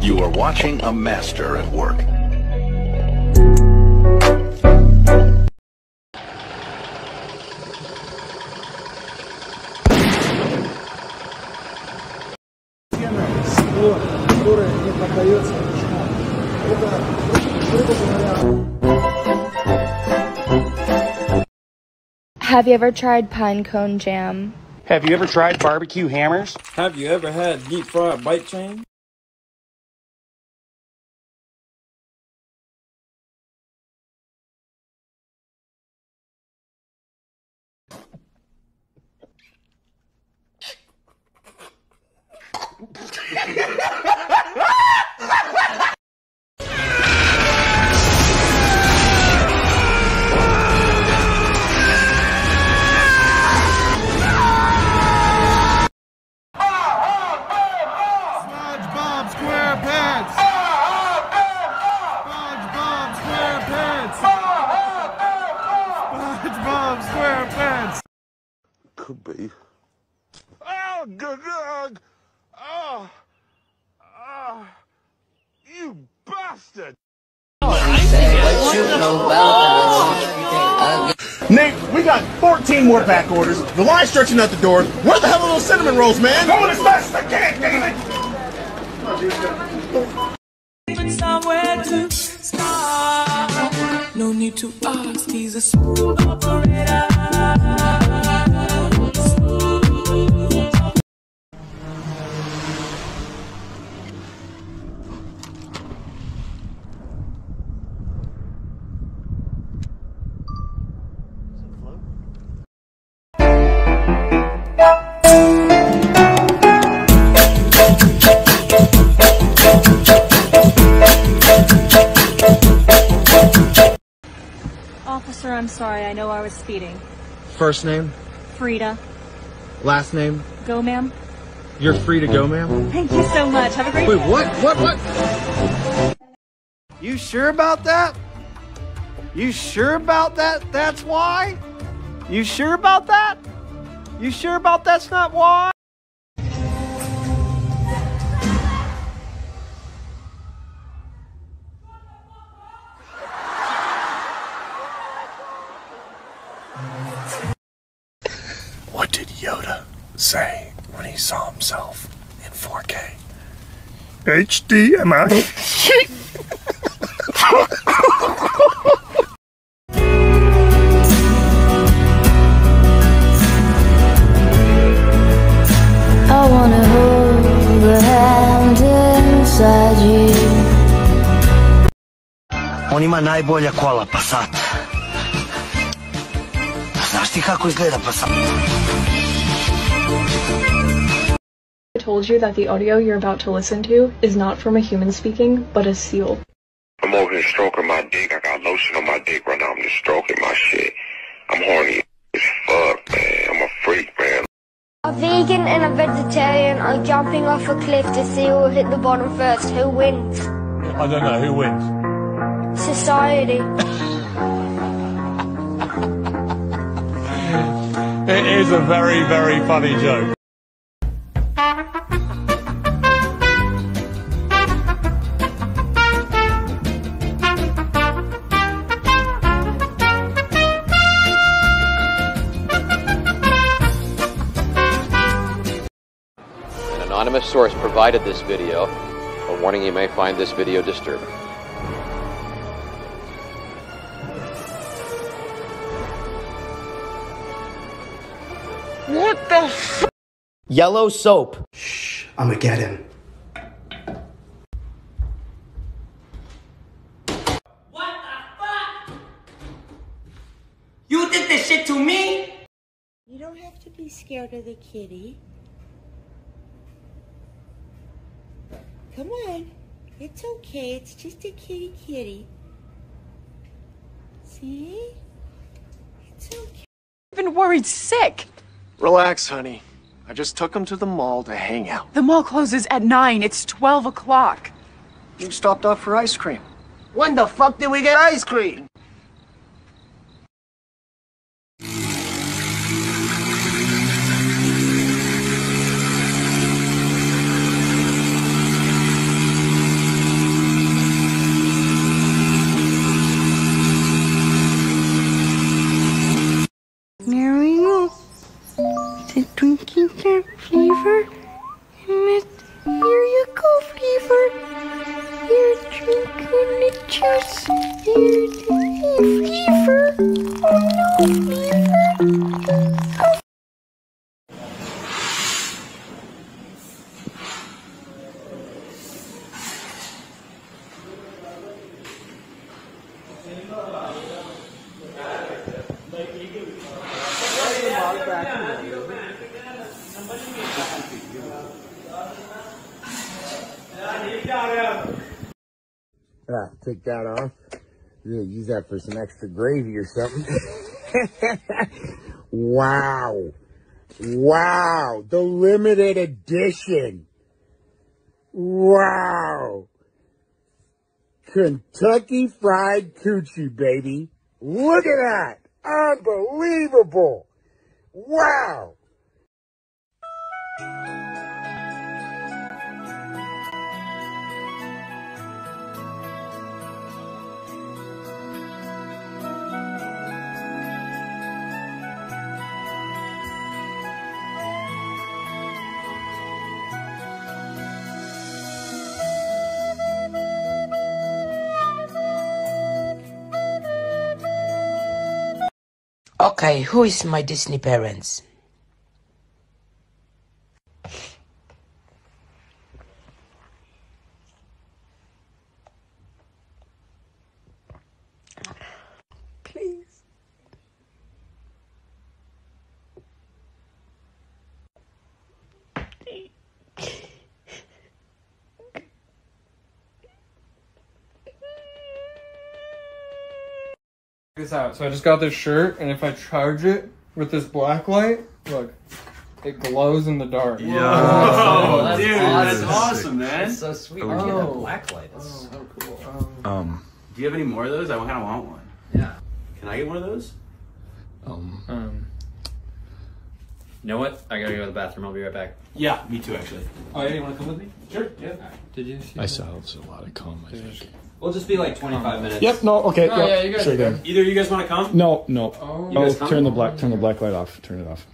You are watching a master at work. Стена, стекло, которое не поддается ручному. Это, грубо говоря, Have you ever tried pine cone jam? Have you ever tried barbecue hammers? Have you ever had deep fried bike chain? Be. Oh, good, good. Oh, oh, you bastard! Nate, we got 14 more back orders. The line's stretching out the door. Where the hell are those cinnamon rolls, man? Going as fast as I can, damn it! somewhere to start. No need to ask, he's a smooth operator. I know I was speeding. First name, Frida. last name. Go, ma'am. You're free to go, ma'am. Thank you so much. Have a great Wait, day. what? What? What? You sure about that? You sure about that? That's why? You sure about that? You sure about that's not why? Say when he saw himself in 4K? HDMI. I wanna hold the hand inside you. On ima najbolja kola Passat. Znaš ti kako izgleda Passat? Told you that the audio you're about to listen to is not from a human speaking, but a seal. I'm over here stroking my dick. I got lotion on my dick right now. I'm just stroking my shit. I'm horny as fuck, man. I'm a freak, man. A vegan and a vegetarian are jumping off a cliff to see who will hit the bottom first. Who wins? I don't know who wins. Society. It is a very, very funny joke. Anonymous source provided this video. A warning you may find this video disturbing. What the f- Yellow soap. Shh, I'ma get him. What the fuck? You did this shit to me? You don't have to be scared of the kitty. Come on. It's okay. It's just a kitty kitty. See? It's okay. I've been worried sick. Relax, honey. I just took him to the mall to hang out. The mall closes at 9. It's 12 o'clock. You stopped off for ice cream. When the fuck did we get ice cream? And it, here you go, fever. You're drinking the juice. You're fever. Oh no. Ah, take that off. Use that for some extra gravy or something. wow. Wow. The limited edition. Wow. Kentucky Fried Coochie, baby. Look at that. Unbelievable. Wow. Okay, who is my Disney parents? This out. So I just got this shirt, and if I charge it with this black light, look, it glows in the dark. Yo. Oh, that's dude, awesome. That's awesome, man. That's so sweet. Oh, Where'd you get that black light? That's so cool. Um, do you have any more of those? I kind of want one. Yeah. Can I get one of those? Um, um, You know what? I gotta go to the bathroom. I'll be right back. Yeah, me too, actually. oh yeah, you want to come with me? Sure. Yeah. Did you? See I that? saw a lot of cum, I think. We'll just be like 25 minutes. Yep, no, okay. Oh, yep, yeah, you guys sure are then. Either you guys want to come? No, no. Oh. You guys Oh, come? turn the black turn the black light off. Turn it off.